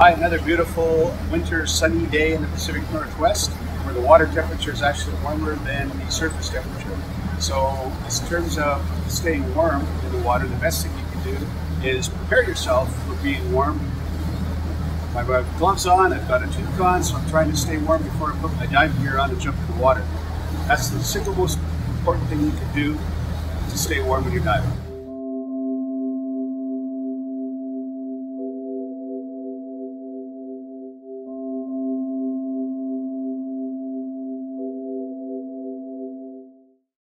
Hi, another beautiful winter sunny day in the Pacific Northwest where the water temperature is actually warmer than the surface temperature. So in terms of staying warm in the water, the best thing you can do is prepare yourself for being warm. I've got gloves on, I've got a tuque on, so I'm trying to stay warm before I put my dive gear on and jump in the water. That's the single most important thing you can do to stay warm when you're diving.